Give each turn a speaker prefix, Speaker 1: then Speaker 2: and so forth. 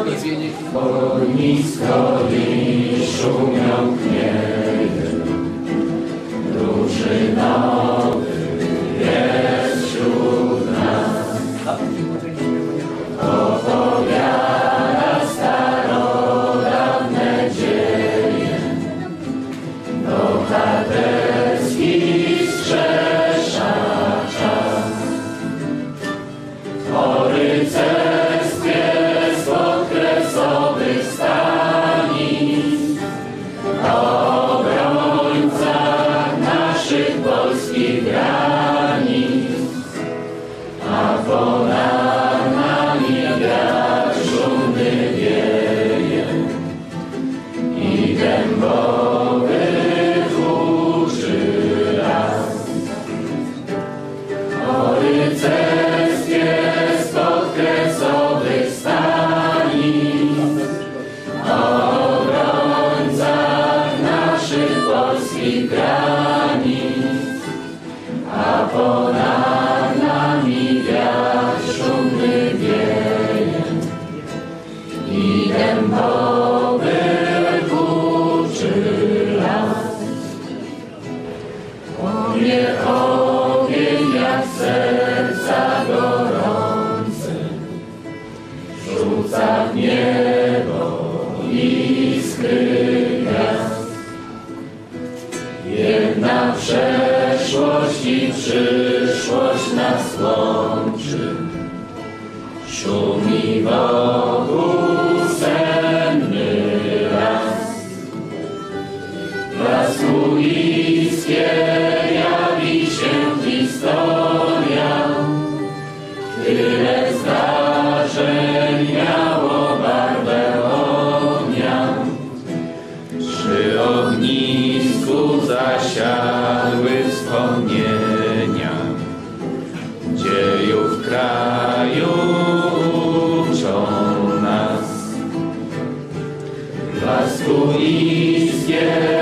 Speaker 1: Ogniskiem.
Speaker 2: Ognisko i szumiał knieje, polskich granic, a ponad nami wiatr szumny wieje i dębowy kurczy las. Płonie ogień jak serca gorący, rzuca w niebo iskry Jedna przeszłość i przyszłość nas łączy, szumi wokół senny las. Blasku blasku